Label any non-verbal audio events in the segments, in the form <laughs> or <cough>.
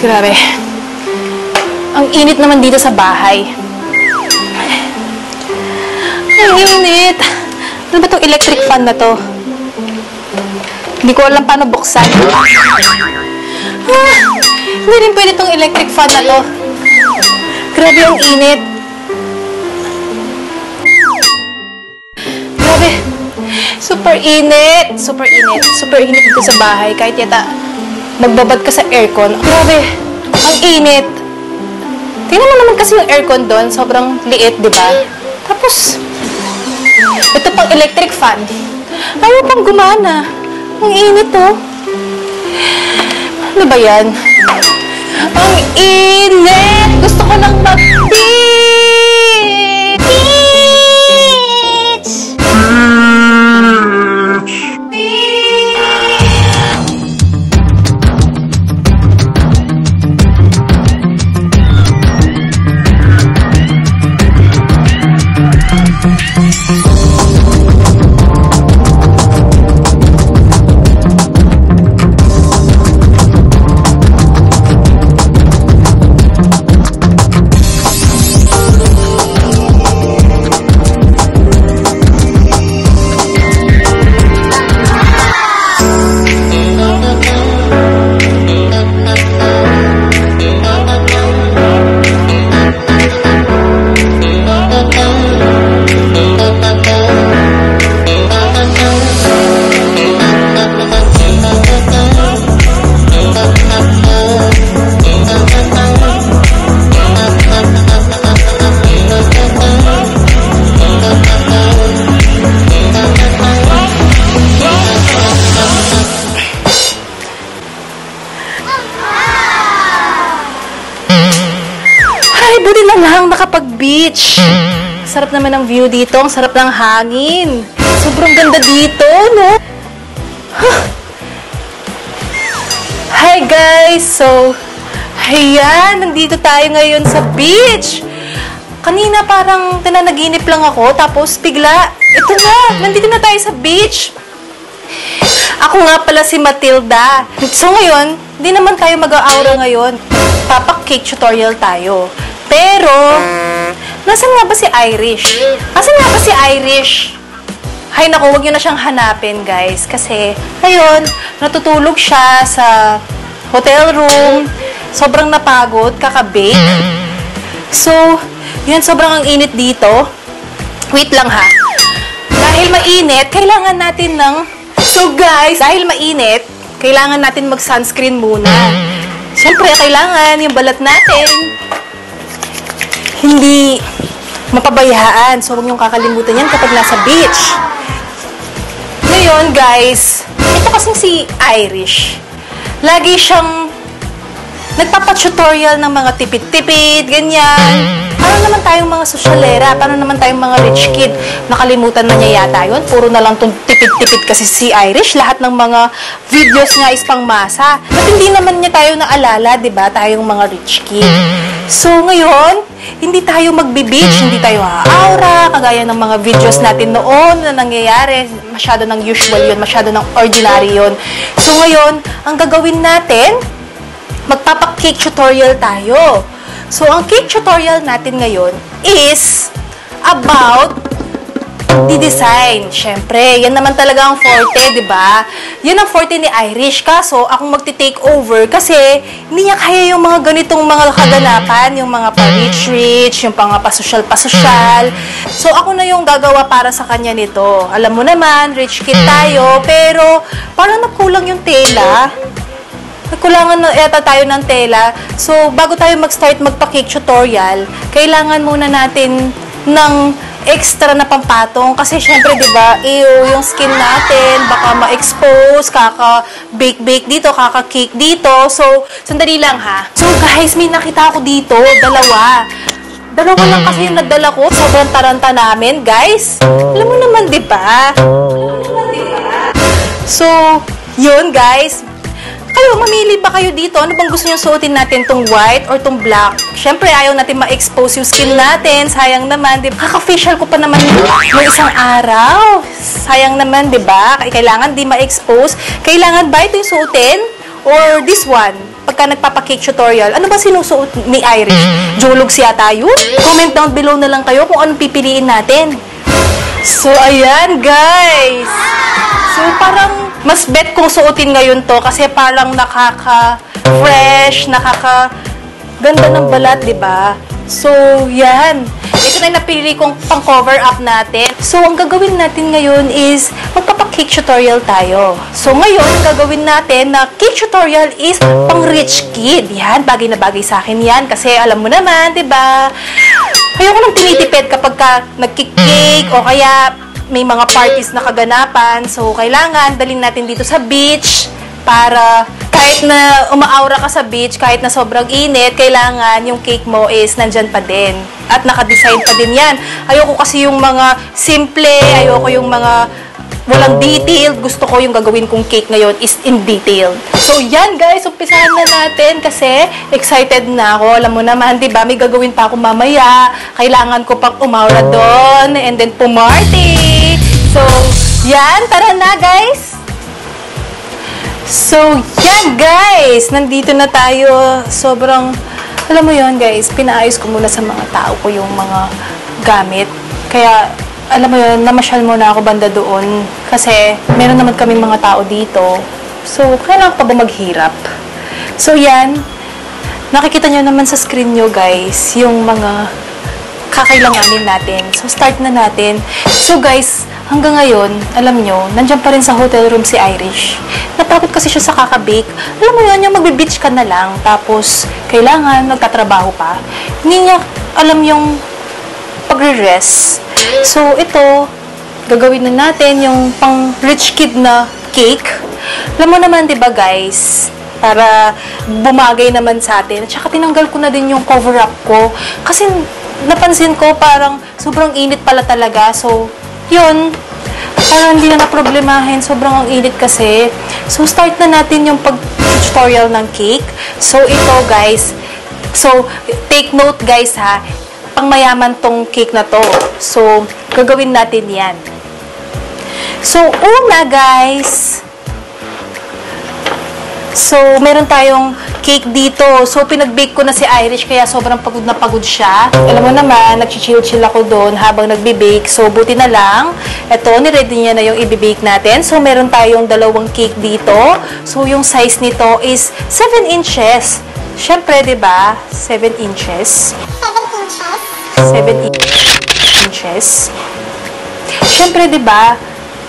Grabe. Ang init naman dito sa bahay. Ang init. Ano ba itong electric fan na to? Hindi ko alam paano buksan. Ah, hindi rin pwede itong electric fan na to. Grabe ang init. Super init. Super init. Super init dito sa bahay. Kahit yata magbabad ka sa aircon. Grabe. Ang init. Tingnan mo naman kasi yung aircon doon. Sobrang liit, di ba? Tapos, ito pang electric fan. Ayaw pang gumana. Ang init, oh. Ano ba yan? Ang init! Gusto ko nang mag-beach! Sarap naman ng view dito. Ang sarap ng hangin. Sobrang ganda dito, no? Huh. Hi guys! So, ayan, nandito tayo ngayon sa beach. Kanina parang tinanaginip lang ako, tapos bigla, ito na, nandito na tayo sa beach. Ako nga pala si Matilda. So ngayon, hindi naman tayo mag-aura ngayon. Papak-cake tutorial tayo. Pero, nasan nga ba si Irish? Nasan nga ba si Irish? Hay naku, huwag nyo na siyang hanapin, guys. Kasi, ayun, natutulog siya sa hotel room. Sobrang napagod, kakabake. So, yun, sobrang ang init dito. Wait lang ha. Dahil mainit, kailangan natin ng... So guys, dahil mainit, kailangan natin mag-sunscreen muna. Siyempre, kailangan yung balat natin hindi mapabayaan. So, huwag niyong kakalimutan yan kapag nasa beach. Ngayon, guys, ito kasing si Irish. Lagi siyang nagpapatutorial ng mga tipid-tipid, ganyan. Paano naman tayong mga sosyalera? Paano naman tayong mga rich kid? Nakalimutan na niya yata yun. Puro na lang tong tipid-tipid kasi si Irish. Lahat ng mga videos niya is pangmasa. At hindi naman niya tayo naalala, di ba? Tayong mga rich kid. So, ngayon, hindi tayo magbe-beach, hindi tayo aura, kagaya ng mga videos natin noon na nangyayari. Masyado ng usual yun, masyado ng ordinary yun. So, ngayon, ang gagawin natin, magpapa-cake tutorial tayo. So, ang cake tutorial natin ngayon is about di-design. Siyempre, yan naman talaga ang forte, di ba? Yan ang forte ni Irish. Kaso, akong magti-take over kasi hindi niya kaya yung mga ganitong mga kaganapan, yung mga pa-rich-rich, yung mga pasosyal-pasosyal. So, ako na yung gagawa para sa kanya nito. Alam mo naman, rich kid tayo, pero parang nagkulang yung tela. Nagkulangan na yata tayo ng tela. So, bago tayo mag-start magpa-cake tutorial, kailangan muna natin ng extra na pampatong kasi syempre 'di ba, ew, yung skin natin baka ma-expose, kaka-bake-bake dito, kaka-cake dito. So, sandali lang ha. So, guys, may nakita ako dito, dalawa. Dalawa lang kasi yung nadala ko. Sobrang taranta namin, guys. Alam mo naman, 'di ba? Alam mo naman, 'di ba? So, yun guys. Kayo, mamili ba kayo dito? Ano bang gusto nyo suotin natin? Tong white or tong black? Siyempre, ayaw natin ma-expose yung skin natin. Sayang naman, di ba? Kaka-facial ko pa naman yung isang araw. Sayang naman, di ba? Kailangan di ma-expose. Kailangan ba ito yung suotin? Or this one? Pagka nagpapakake tutorial, ano ba sinusuot ni Irish? Jologs yata yun? Comment down below na lang kayo kung anong pipiliin natin. So, ayan, guys. So, parang mas bet kong suotin ngayon to kasi parang nakaka-fresh, nakaka ganda ng balat, di ba? So, yan. Ito na yung napili kong pang-cover up natin. So, ang gagawin natin ngayon is magpapakake tutorial tayo. So, ngayon, ang gagawin natin na cake tutorial is pang rich kid. Yan, bagay na bagay sa akin yan. Kasi alam mo naman, di ba? Ayoko nang tinitipid kapag ka nagkik-cake o kaya may mga parties na kaganapan. So, kailangan dalhin natin dito sa beach para kahit na umaaura ka sa beach, kahit na sobrang init, kailangan yung cake mo is nandyan pa din. At nakadesign pa din yan. Ayoko kasi yung mga simple, ayoko yung mga walang detailed. Gusto ko yung gagawin kong cake ngayon is in detail. So, yan guys, umpisahan na natin kasi excited na ako. Alam mo naman, di ba, may gagawin pa ako mamaya. Kailangan ko pang umaura doon and then pumarty. So, yan, tara na guys! So, yan guys! Nandito na tayo. Sobrang, alam mo yon guys, pinaayos ko muna sa mga tao ko yung mga gamit. Kaya, alam mo yun, namasyal muna ako banda doon. Kasi, meron naman kami mga tao dito. So, kailangan pa ba maghirap? So, yan. Nakikita nyo naman sa screen nyo, guys, yung mga kakailanganin natin. So, start na natin. So, guys, hanggang ngayon, alam nyo, nandiyan pa rin sa hotel room si Irish. Natakot kasi siya sa kakabake. Alam mo yun, yung magbe-beach ka na lang, tapos kailangan, nagtatrabaho pa. Hindi niya alam yung pagre-rest. So, ito, gagawin na natin yung pang rich kid na cake. Alam mo naman, di ba guys, para bumagay naman sa atin. At saka tinanggal ko na din yung cover-up ko. Kasi napansin ko parang sobrang init pala talaga. So, yun, parang hindi na na-problemahin. Sobrang ang init kasi. So, start na natin yung pag-tutorial ng cake. So, ito guys, so, take note guys ha, pang mayaman tong cake na to. So, gagawin natin yan. So, una guys, So, meron tayong cake dito. So, pinag-bake ko na si Irish, kaya sobrang pagod na pagod siya. Alam mo naman, nag-chill-chill ako doon habang nagbe-bake. So, buti na lang. Ito, niready niya na yung i-bake natin. So, meron tayong dalawang cake dito. So, yung size nito is 7 inches. Siyempre, di ba? 7 inches. 7 inches. Siyempre, di ba?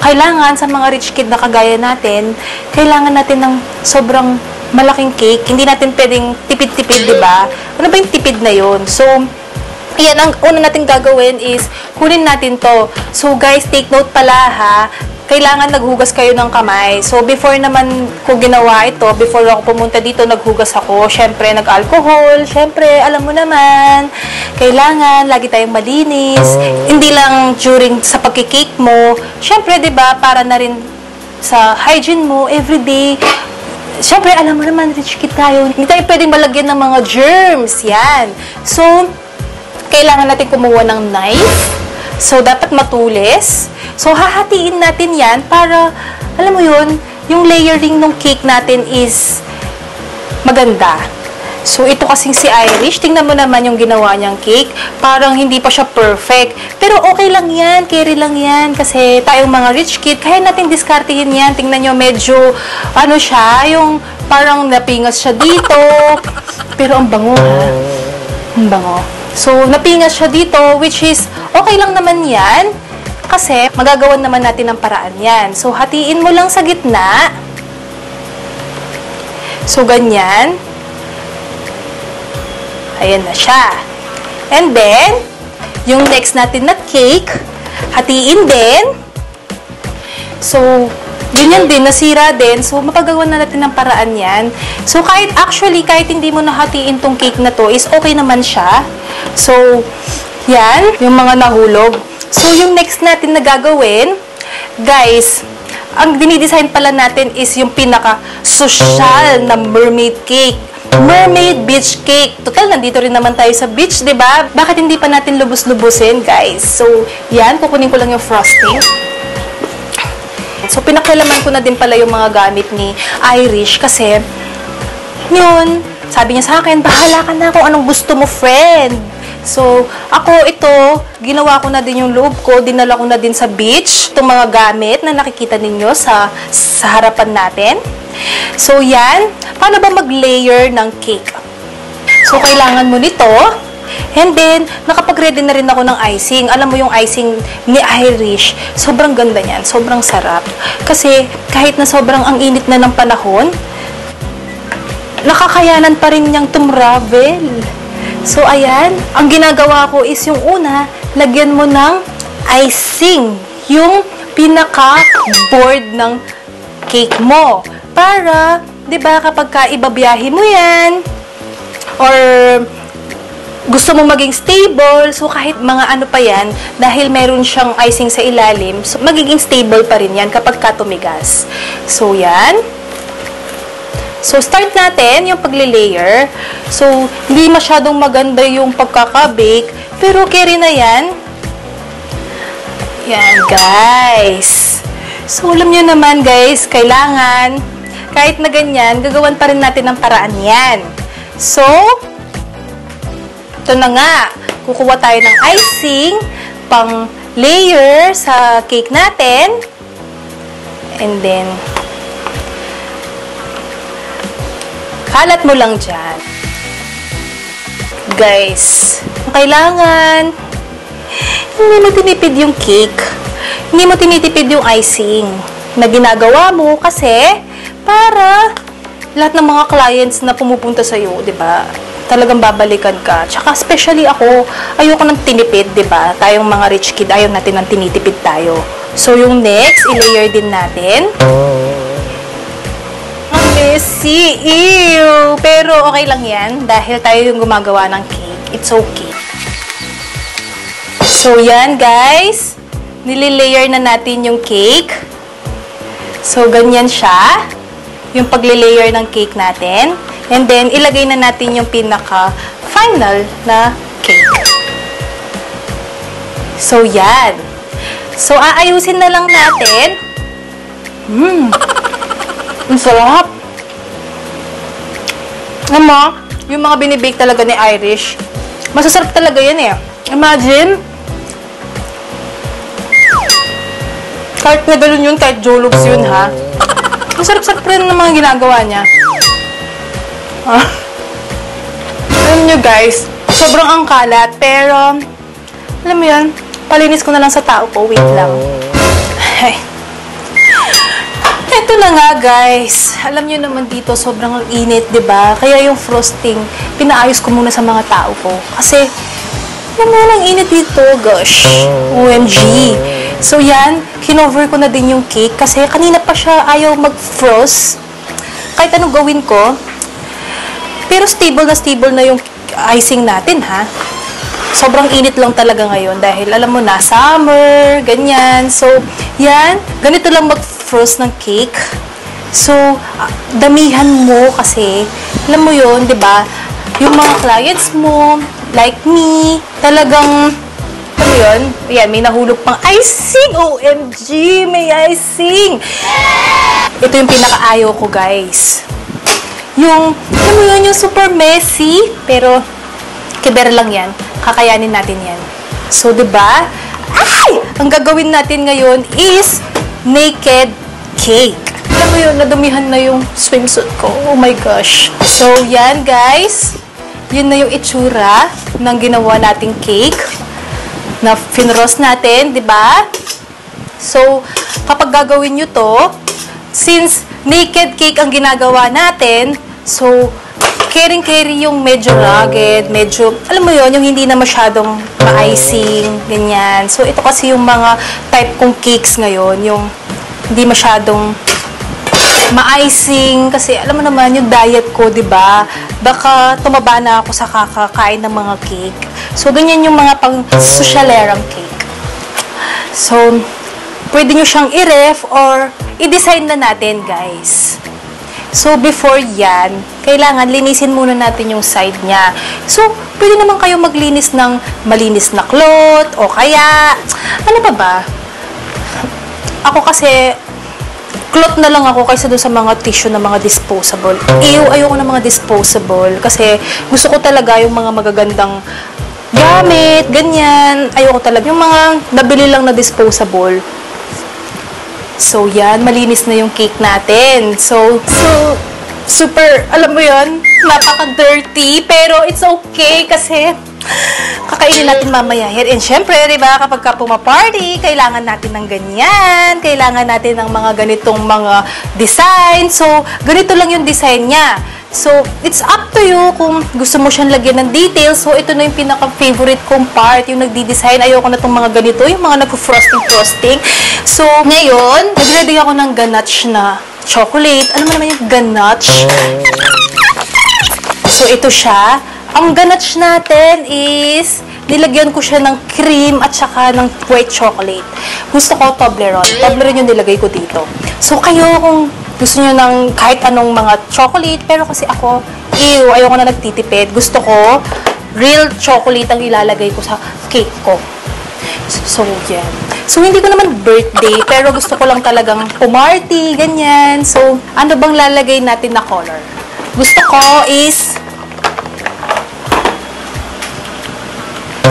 Kailangan sa mga rich kid na kagaya natin, kailangan natin ng sobrang malaking cake. Hindi natin pwedeng tipid-tipid, di ba? Ano ba yung tipid na yon So, yan, ang una natin gagawin is, kunin natin to. So, guys, take note pala ha, kailangan naghugas kayo ng kamay. So, before naman ko ginawa ito, before ako pumunta dito, naghugas ako. Siyempre, nag-alcohol. Siyempre, alam mo naman, kailangan lagi tayong malinis. Hindi lang during sa pagkikake mo. Siyempre, di ba, para na rin sa hygiene mo, everyday, Siyempre, alam mo naman, rich kid tayo. Hindi tayo pwedeng malagyan ng mga germs. Yan. So, kailangan natin kumuha ng knife. So, dapat matulis. So, hahatiin natin yan para, alam mo yun, yung layering ng cake natin is maganda. So, ito kasing si Irish, tingnan mo naman yung ginawa niyang cake. Parang hindi pa siya perfect. Pero okay lang yan, carry lang yan. Kasi tayong mga rich kid, kaya natin diskartihin yan. Tingnan nyo, medyo, ano siya, yung parang napingas siya dito. Pero ang bango. Ang bango. So, napingas siya dito, which is, okay lang naman yan. Kasi, magagawan naman natin ng paraan yan. So, hatiin mo lang sa gitna. So, ganyan. Ayan na siya. And then, yung next natin na cake, hatiin din. So, ganyan din, nasira din. So, mapagawa na natin ng paraan yan. So, kahit actually, kahit hindi mo nahatiin tong cake na to, is okay naman siya. So, yan, yung mga nahulog. So, yung next natin na gagawin, guys, ang dinidesign pala natin is yung pinaka-social na mermaid cake. Mermaid beach cake. Total, nandito rin naman tayo sa beach, di ba? Bakit hindi pa natin lubos-lubusin, guys? So, yan. Kukunin ko lang yung frosting. So, pinakilaman ko na din pala yung mga gamit ni Irish kasi, yun, sabi niya sa akin, bahala ka na kung anong gusto mo, friend. So, ako ito, ginawa ko na din yung loob ko, dinala ko na din sa beach, itong mga gamit na nakikita ninyo sa, sa harapan natin. So, yan. Paano ba mag-layer ng cake? So, kailangan mo nito. And then, nakapag-ready na rin ako ng icing. Alam mo yung icing ni Irish, sobrang ganda niyan, sobrang sarap. Kasi, kahit na sobrang ang init na ng panahon, nakakayanan pa rin niyang tumravel. So, ayan. Ang ginagawa ko is yung una, lagyan mo ng icing. Yung pinaka-board ng cake mo. Para, di ba, kapag ka ibabiyahe mo yan, or gusto mo maging stable, so kahit mga ano pa yan, dahil meron siyang icing sa ilalim, so magiging stable pa rin yan kapag ka tumigas. So, yan. So, start natin yung pagle-layer. So, hindi masyadong maganda yung pagkakabake, pero carry na yan. Yan, guys. So, alam nyo naman, guys, kailangan, kahit na ganyan, gagawan pa rin natin ng paraan yan. So, ito na nga. Kukuha tayo ng icing pang layer sa cake natin. And then, kalat mo lang dyan. Guys, kailangan, hindi mo tinipid yung cake. Hindi mo tinitipid yung icing na ginagawa mo kasi para lahat ng mga clients na pumupunta sa'yo, di ba, talagang babalikan ka. Tsaka especially ako, ayoko ng tinipid, di ba? Tayong mga rich kid, ayaw natin ng tinitipid tayo. So, yung next, i-layer din natin. Ang messy, ew! Pero okay lang yan, dahil tayo yung gumagawa ng cake. It's okay. So, yan guys. Nililayer na natin yung cake. So, ganyan siya. Yung pagle-layer ng cake natin. And then, ilagay na natin yung pinaka-final na cake. So, yan. So, aayusin na lang natin. Mmm. Ang sarap. Mo, yung mga binibake talaga ni Irish, masasarap talaga yan eh. Imagine, kahit na ganun yun, kahit jologs yun ha, masarap-sarap rin ng mga ginagawa niya. Ah. Alam nyo guys, sobrang ang kalat, pero, alam mo yun, palinis ko na lang sa tao ko, wait lang. Ay. Ito na nga guys, alam nyo naman dito, sobrang init, ba? Kaya yung frosting, pinaayos ko muna sa mga tao ko. Kasi, alam mo lang init dito, gosh. OMG. So yan, kinover ko na din yung cake kasi kanina pa siya ayaw mag-frost. Kahit anong gawin ko, pero stable na stable na yung icing natin, ha? Sobrang init lang talaga ngayon dahil alam mo na, summer, ganyan. So, yan, ganito lang mag-frost ng cake. So, ah, damihan mo kasi, alam mo yon di ba? Yung mga clients mo, like me, talagang, mo yun? Ayan, may nahulog pang icing! OMG! May icing! Ito yung pinakaayaw ko, guys. Yung, alam mo yun, yung super messy, pero, kiber lang yan. Kakayanin natin yan. So, di ba? Ay! Ang gagawin natin ngayon is naked cake. Alam mo yun, nadumihan na yung swimsuit ko. Oh my gosh. So, yan guys. Yun na yung itsura ng ginawa nating cake na finrost natin, di ba? So, kapag gagawin nyo to, since naked cake ang ginagawa natin, so, caring-carry yung medyo rugged, medyo, alam mo yon yung hindi na masyadong ma-icing, ganyan. So, ito kasi yung mga type kong cakes ngayon, yung hindi masyadong ma-icing kasi alam mo naman yung diet ko, 'di ba? Baka tumaba na ako sa kakakain ng mga cake. So ganyan yung mga pang socialerang cake. So pwede nyo siyang i-ref or i-design na natin, guys. So, before yan, kailangan linisin muna natin yung side niya. So, pwede naman kayo maglinis ng malinis na cloth o kaya, ano pa ba? Ako kasi, cloth na lang ako kaysa doon sa mga tissue na mga disposable. Ew, ayoko ng mga disposable kasi gusto ko talaga yung mga magagandang gamit, ganyan. Ayoko talaga. Yung mga nabili lang na disposable, So, yan. Malinis na yung cake natin. So, so, super, alam mo yon napaka-dirty. Pero, it's okay kasi kakainin natin mamaya yan. And syempre, di ba, kapag ka pumaparty, kailangan natin ng ganyan. Kailangan natin ng mga ganitong mga design. So, ganito lang yung design niya. So, it's up to you kung gusto mo siyang lagyan ng details. So, ito na yung pinaka-favorite kong part, yung nagdi-design. Ayoko na itong mga ganito, yung mga nagpo-frosting-frosting. So, ngayon, nag-ready ako ng ganache na chocolate. Ano mo naman yung ganache? So, ito siya. Ang ganache natin is, nilagyan ko siya ng cream at saka ng white chocolate. Gusto ko Toblerone. Toblerone yung nilagay ko dito. So, kayo kung gusto niyo ng kahit anong mga chocolate, pero kasi ako, ew, ayoko na nagtitipid. Gusto ko, real chocolate ang ilalagay ko sa cake ko. So, yan. So, hindi ko naman birthday, pero gusto ko lang talagang pumarty, ganyan. So, ano bang lalagay natin na color? Gusto ko is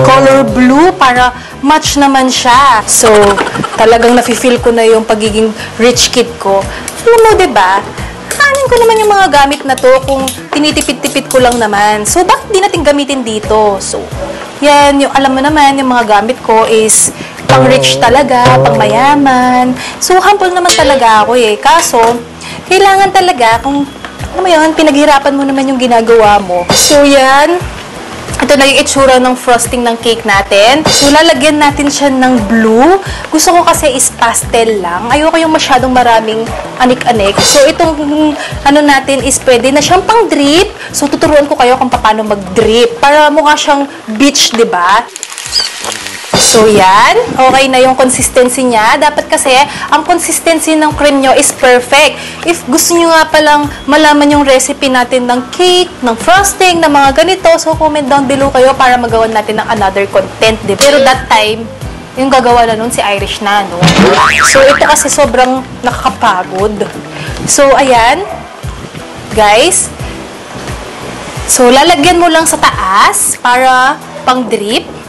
color blue para match naman siya. So, talagang nafe-feel ko na yung pagiging rich kid ko. Alam mo, ba? Kanin ko naman yung mga gamit na to kung tinitipid-tipid ko lang naman. So, bakit di natin gamitin dito? So, yan, yung alam mo naman, yung mga gamit ko is pang rich talaga, pang mayaman. So, humble naman talaga ako eh. Kaso, kailangan talaga kung, ano mo yun, pinaghirapan mo naman yung ginagawa mo. So, yan, ito na yung itsura ng frosting ng cake natin. So, lalagyan natin siya ng blue. Gusto ko kasi is pastel lang. Ayoko yung masyadong maraming anik-anik. So, itong ano natin is pwede na siyang pang drip. So, tuturuan ko kayo kung paano mag-drip. Para mukha siyang beach, di ba? So, yan. Okay na yung consistency niya. Dapat kasi, ang consistency ng cream nyo is perfect. If gusto nyo nga palang malaman yung recipe natin ng cake, ng frosting, ng mga ganito, so comment down below kayo para magawa natin ng another content. Di Pero that time, yung gagawa na nun si Irish na, no? So, ito kasi sobrang nakakapagod. So, ayan. Guys. So, lalagyan mo lang sa taas para pang drip.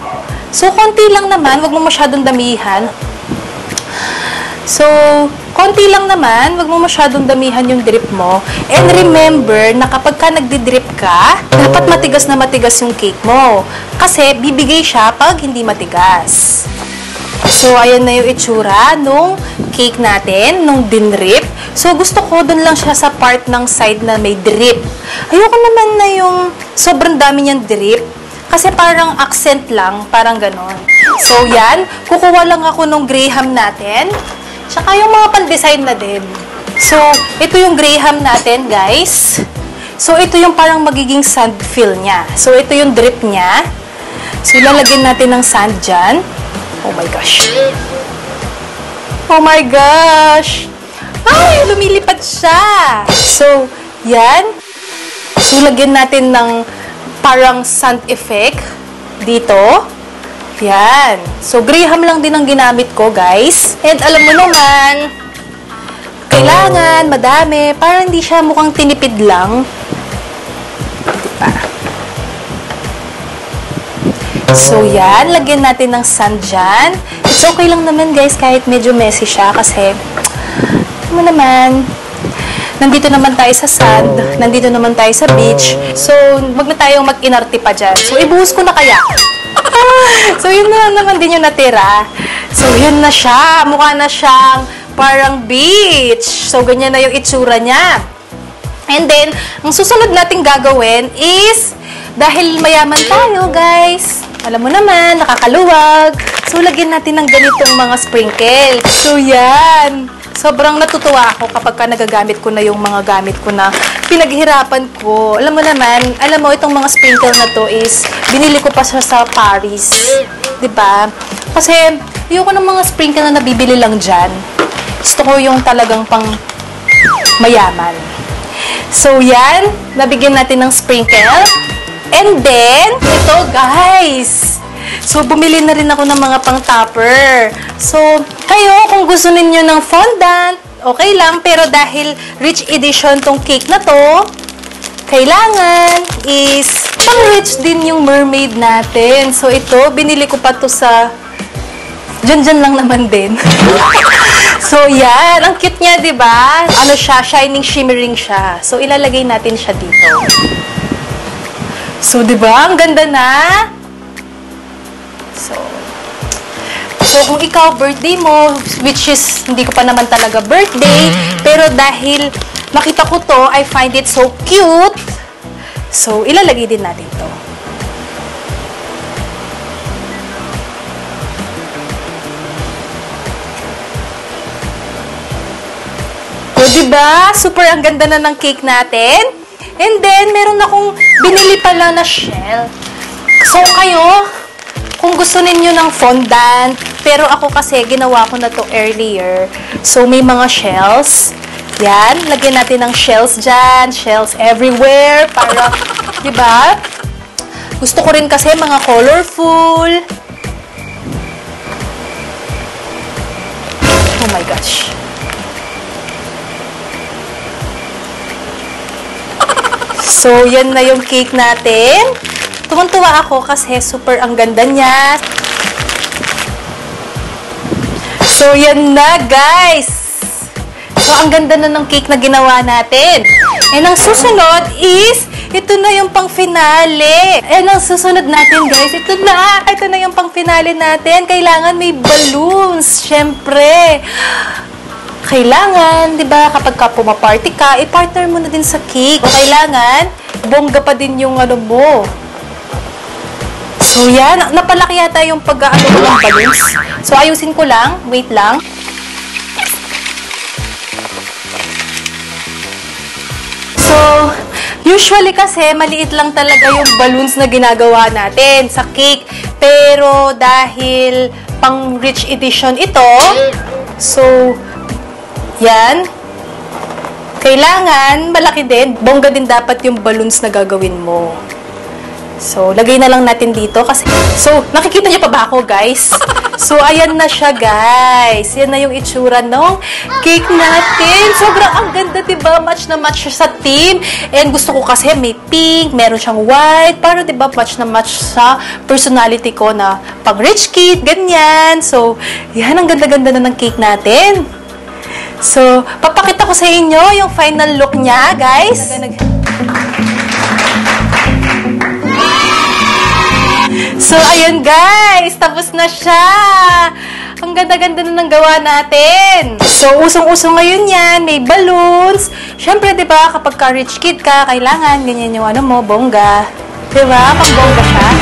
So, konti lang naman, wag mo masyadong damihan. So, konti lang naman, wag mo masyadong damihan yung drip mo. And remember na kapag ka nagdi-drip ka, dapat matigas na matigas yung cake mo. Kasi bibigay siya pag hindi matigas. So, ayan na yung itsura nung cake natin, nung dinrip. So, gusto ko dun lang siya sa part ng side na may drip. Ayoko naman na yung sobrang dami niyang drip. Kasi parang accent lang, parang ganon. So, yan. Kukuha lang ako nung graham natin. Tsaka yung mga pan-design na din. So, ito yung graham natin, guys. So, ito yung parang magiging sand fill niya. So, ito yung drip niya. So, lalagyan natin ng sand dyan. Oh my gosh. Oh my gosh! Ay, lumilipad siya! So, yan. So, lagyan natin ng parang sand effect dito. Yan. So, graham lang din ang ginamit ko, guys. And alam mo naman, kailangan, madami, para hindi siya mukhang tinipid lang. Diba? So, yan. Lagyan natin ng sand dyan. It's okay lang naman, guys, kahit medyo messy siya kasi, mo naman, nandito naman tayo sa sand, nandito naman tayo sa beach. So, wag na tayong mag-inarte pa dyan. So, ibuhos ko na kaya. <laughs> so, yun na naman din yung natira. So, yun na siya. Mukha na siyang parang beach. So, ganyan na yung itsura niya. And then, ang susunod nating gagawin is, dahil mayaman tayo, guys, alam mo naman, nakakaluwag. So, lagyan natin ng ganitong mga sprinkle. So, yan. Sobrang natutuwa ako kapag ka nagagamit ko na yung mga gamit ko na pinaghirapan ko. Alam mo naman, alam mo, itong mga sprinkle na to is, binili ko pa siya sa Paris. ba? Kasi, Ayoko ng mga sprinkle na nabibili lang dyan. Gusto ko yung talagang pang mayaman. So, yan. Nabigyan natin ng sprinkle. And then, ito guys. So, bumili na rin ako ng mga pang-topper. So, kayo, kung gusto ninyo ng fondant, okay lang. Pero dahil rich edition tong cake na to, kailangan is pang-rich din yung mermaid natin. So, ito, binili ko pa to sa... Diyan-diyan lang naman din. <laughs> so, yan. Ang cute niya, di ba? Ano siya? Shining, shimmering siya. So, ilalagay natin siya dito. So, di ba? Ang ganda na. So, so kung ikaw birthday mo, which is hindi ko pa naman talaga birthday, pero dahil nakita ko to, I find it so cute. So, ilalagay din natin to. O, diba? Super ang ganda na ng cake natin. And then, meron akong binili pala na shell. So, kayo, kung gusto ninyo ng fondant, pero ako kasi ginawa ko na to earlier. So, may mga shells. Yan, lagyan natin ng shells dyan, shells everywhere, para, di ba? Gusto ko rin kasi mga colorful. Oh my gosh. So, yan na yung cake natin. Tuwan-tuwa ako kasi super ang ganda niya. So, yan na, guys. So, ang ganda na ng cake na ginawa natin. And ang susunod is, ito na yung pang-finale. And ang susunod natin, guys, ito na. Ito na yung pang-finale natin. Kailangan may balloons, syempre kailangan, di ba, kapag ka pumaparty ka, i-partner mo na din sa cake. O kailangan, bongga pa din yung ano mo. So, yan. Napalaki yata yung pag-ano ko ng balloons. So, ayusin ko lang. Wait lang. So, usually kasi, maliit lang talaga yung balloons na ginagawa natin sa cake. Pero, dahil pang rich edition ito, so, yan. Kailangan, malaki din. Bongga din dapat yung balloons na gagawin mo. So, lagay na lang natin dito kasi... So, nakikita niyo pa ba ako, guys? <laughs> So, ayan na siya, guys. Yan na yung itsura ng cake natin. Sobrang ang ganda, diba? Match na match siya sa team. And gusto ko kasi may pink, meron siyang white. Para, diba, match na match sa personality ko na pang rich kid, ganyan. So, yan, ang ganda-ganda na ng cake natin. So, papakita ko sa inyo yung final look niya, guys. So, ayun guys, tapos na siya. Ang ganda-ganda na ng gawa natin. So, usong-usong ngayon yan, may balloons. Siyempre, di ba, kapag ka rich kid ka, kailangan ganyan yung ano mo, bongga. Di ba? Pang bongga siya.